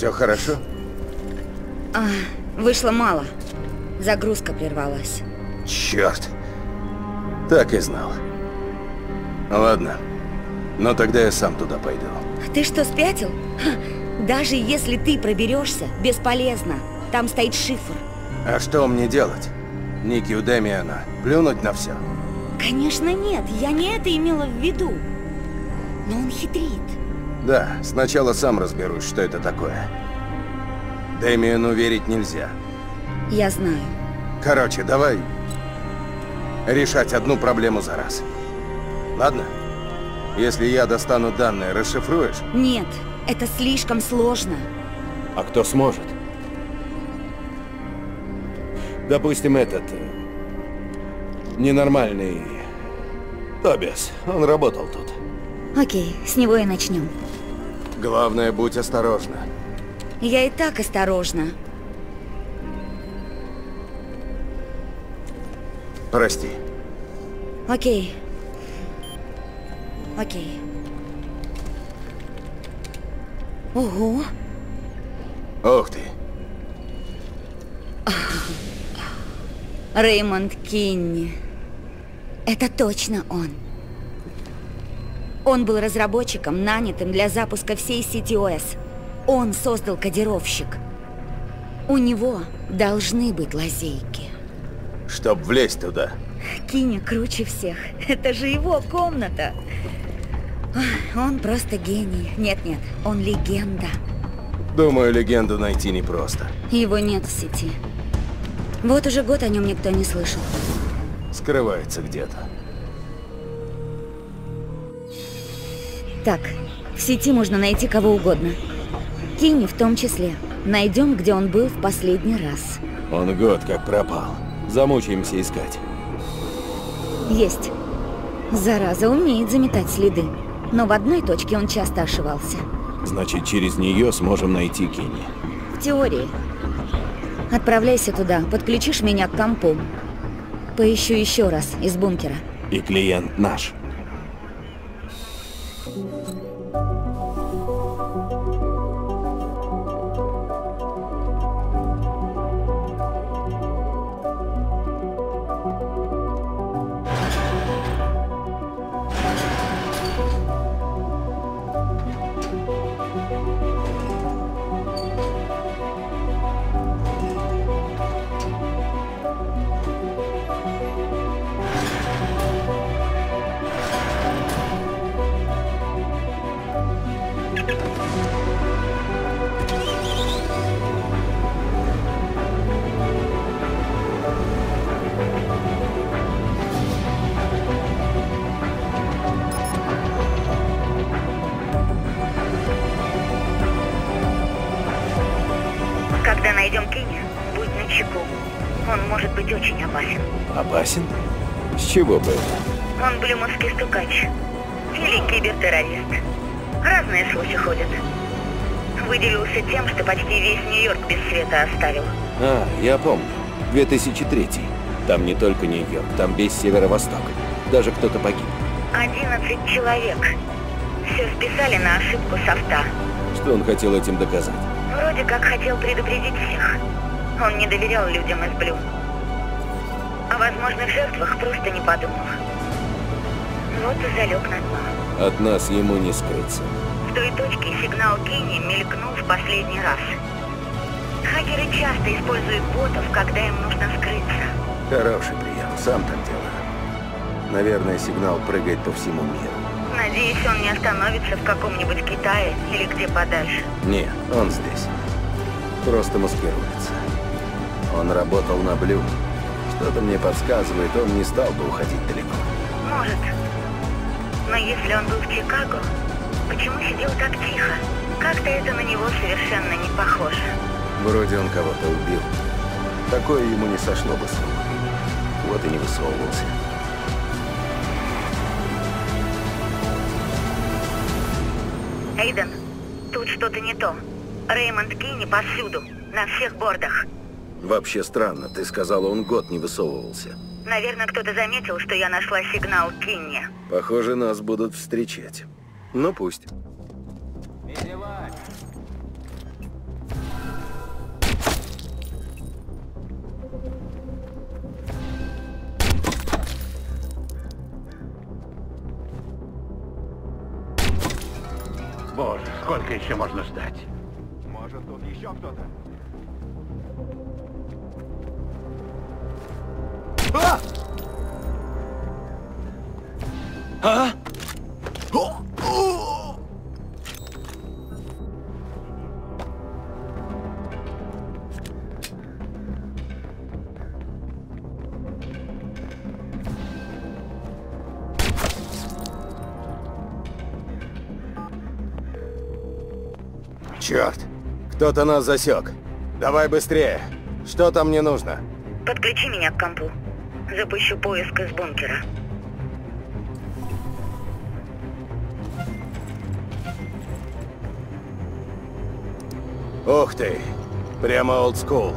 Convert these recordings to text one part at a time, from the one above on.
Все хорошо? А, вышло мало. Загрузка прервалась. Черт. Так и знал. Ладно. Но тогда я сам туда пойду. Ты что, спятил? Ха, даже если ты проберешься, бесполезно. Там стоит шифр. А что мне делать? Ники у Дэмиана. Плюнуть на все. Конечно нет, я не это имела в виду. Но он хитрит. Да, сначала сам разберусь, что это такое. Дэмиану верить нельзя. Я знаю. Короче, давай решать одну проблему за раз. Ладно? Если я достану данные, расшифруешь? Нет, это слишком сложно. А кто сможет? Допустим, этот... э, Ненормальный... Тобиас. Он работал тут. Окей, с него и начнем. Главное, будь осторожна. Я и так осторожна. Прости. Окей. Окей. Ого, Ух ты. Реймонд Кинни. Это точно он. Он был разработчиком, нанятым для запуска всей сети ОС. Он создал кодировщик. У него должны быть лазейки. Чтоб влезть туда. Кинни круче всех. Это же его комната. Он просто гений. Нет-нет, он легенда. Думаю, легенду найти непросто. Его нет в сети. Вот уже год о нем никто не слышал. Скрывается где-то. Так, в сети можно найти кого угодно. Кинни в том числе. Найдем, где он был в последний раз. Он год как пропал. Замучаемся искать. Есть. Зараза умеет заметать следы. Но в одной точке он часто ошивался. Значит, через нее сможем найти Кенни. В теории. Отправляйся туда, подключишь меня к компу. Поищу еще раз из бункера. И клиент наш. Чего бы? Он блюмовский стукач. Или кибертеррорист. Разные слухи ходят. Выделился тем, что почти весь Нью-Йорк без света оставил. А, я помню. 2003. Там не только Нью-Йорк, там весь северо-восток. Даже кто-то погиб. 11 человек. Все списали на ошибку софта. Что он хотел этим доказать? Вроде как хотел предупредить всех. Он не доверял людям из Блю. Возможных жертвах просто не подумал. Вот и залег на дно. От нас ему не скрыться. В той точке сигнал Кинни мелькнул в последний раз. Хакеры часто используют ботов, когда им нужно скрыться. Хороший прием, сам так делаю. Наверное, сигнал прыгает по всему миру. Надеюсь, он не остановится в каком-нибудь Китае или где подальше. Нет, он здесь. Просто маскируется. Он работал на Блю. Что-то мне подсказывает, он не стал бы уходить далеко. Может. Но если он был в Чикаго, почему сидел так тихо? Как-то это на него совершенно не похоже. Вроде он кого-то убил. Такое ему не сошло бы с рук. Вот и не высовывался. Эйден, тут что-то не то. Реймонд Кинни повсюду, на всех бордах. Вообще странно. Ты сказала, он год не высовывался. Наверное, кто-то заметил, что я нашла сигнал Кинни. Похоже, нас будут встречать. Ну пусть. Боже, сколько еще можно ждать? Может, тут еще кто-то? А? Черт! Кто-то нас засек. Давай быстрее. Что там мне нужно? Подключи меня к компу. Запущу поиск из бункера. Ух ты! Прямо олдскул.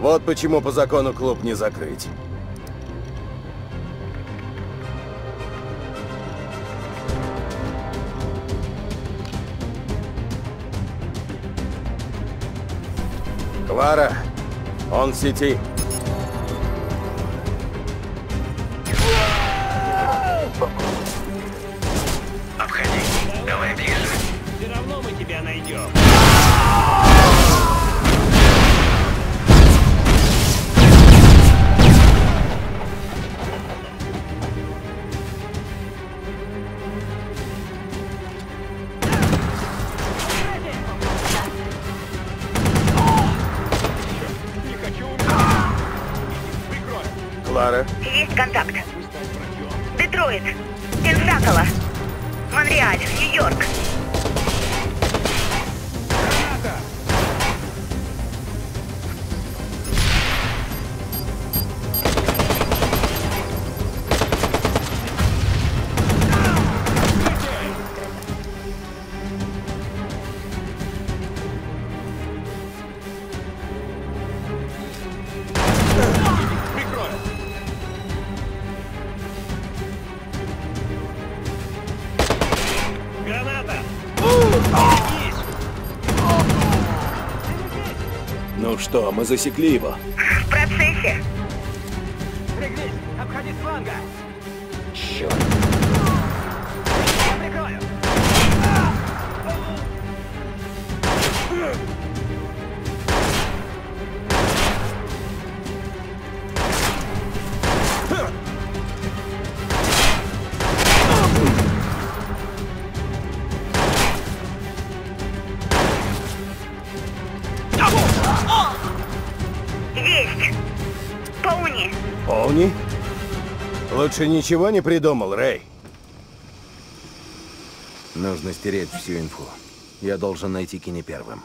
Вот почему по закону клуб не закрыть. Клара, он в сети. Мы Ну что, мы засекли его. В процессе. Пригнись! Обходи с фланга! Черт. Я прикрою! Лучше ничего не придумал, Рэй. Нужно стереть всю инфу. Я должен найти Кини первым.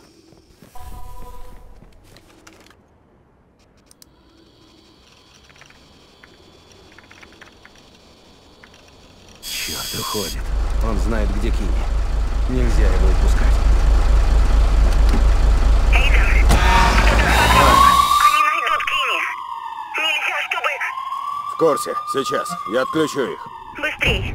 Черт, уходит. Он знает, где Кини. Нельзя его упускать. Курсе. Сейчас. Я отключу их. Быстрей.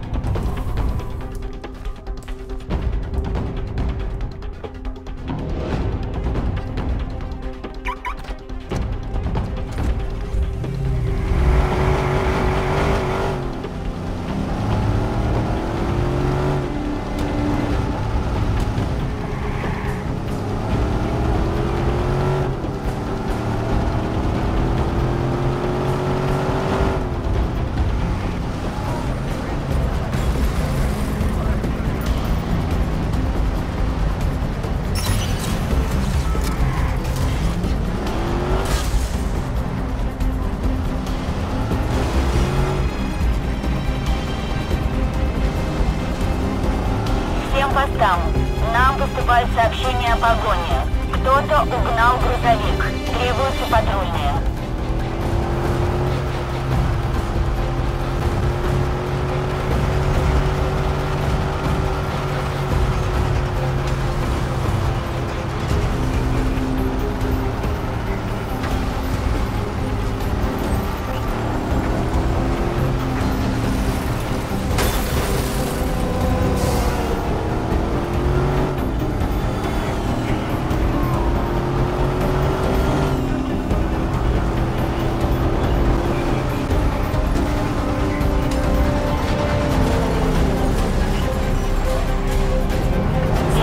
Нам поступает сообщение о погоне. Кто-то угнал грузовик. Требуются патрульные.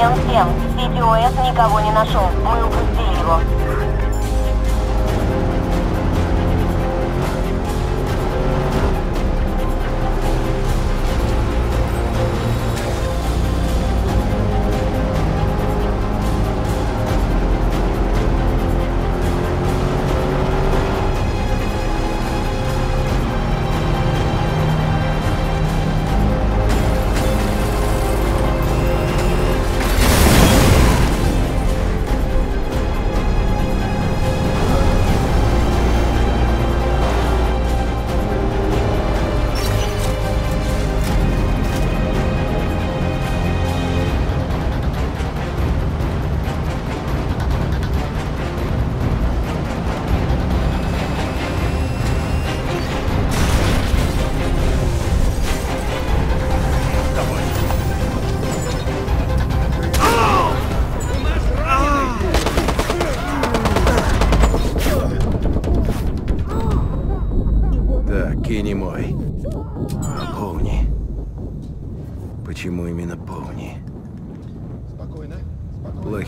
Всем-всем, CTOS никого не нашел. Мы упустили его.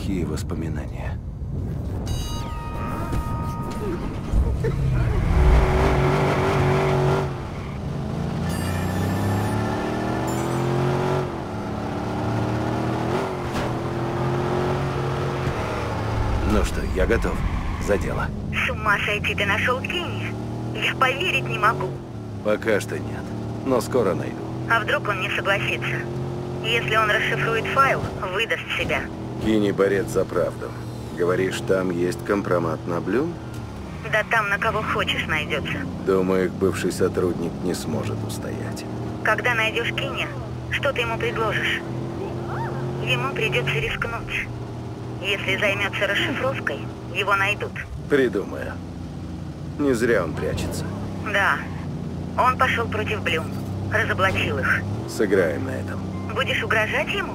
Плохие воспоминания. Ну что, я готов. За дело. С ума сойти, ты нашел Кенни? Я поверить не могу. Пока что нет. Но скоро найду. А вдруг он не согласится? Если он расшифрует файл, выдаст себя. Кини борец за правду. Говоришь, там есть компромат на Блюм? Да там на кого хочешь найдется. Думаю, их бывший сотрудник не сможет устоять. Когда найдешь Кенни, что ты ему предложишь? Ему придется рискнуть. Если займется расшифровкой, его найдут. Придумаю. Не зря он прячется. Да. Он пошел против Блюм. Разоблачил их. Сыграем на этом. Будешь угрожать ему?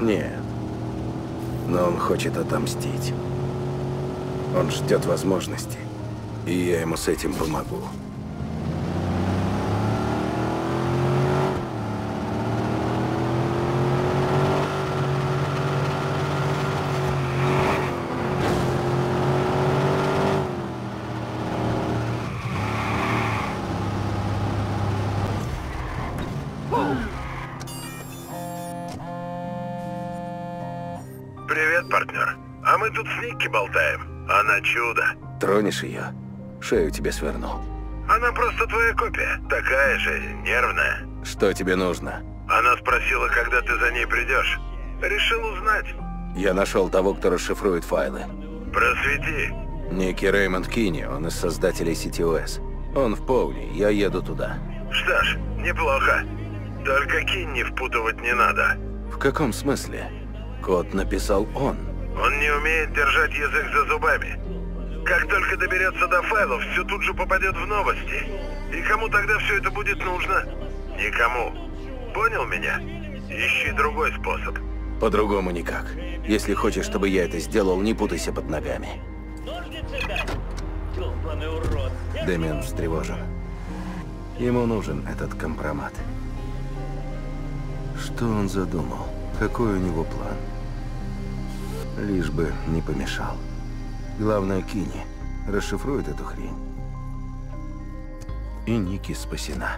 Нет. Но он хочет отомстить. Он ждет возможности. И я ему с этим помогу. Партнер. А мы тут с Никки болтаем. Она чудо. Тронешь ее, шею тебе сверну. Она просто твоя копия. Такая же, нервная. Что тебе нужно? Она спросила, когда ты за ней придешь. Решил узнать. Я нашел того, кто расшифрует файлы. Просвети. Ники Реймонд Кини, он из создателей CTOS. Он в Поуни, я еду туда. Что ж, неплохо. Только Кин не впутывать не надо. В каком смысле? Код написал он. Он не умеет держать язык за зубами. Как только доберется до файлов, все тут же попадет в новости. И кому тогда все это будет нужно? Никому. Понял меня? Ищи другой способ. По-другому никак. Если хочешь, чтобы я это сделал, не путайся под ногами. Дэмиан встревожен. Ему нужен этот компромат. Что он задумал? Какой у него план? Лишь бы не помешал. Главное, Кини расшифрует эту хрень. И Ники спасена.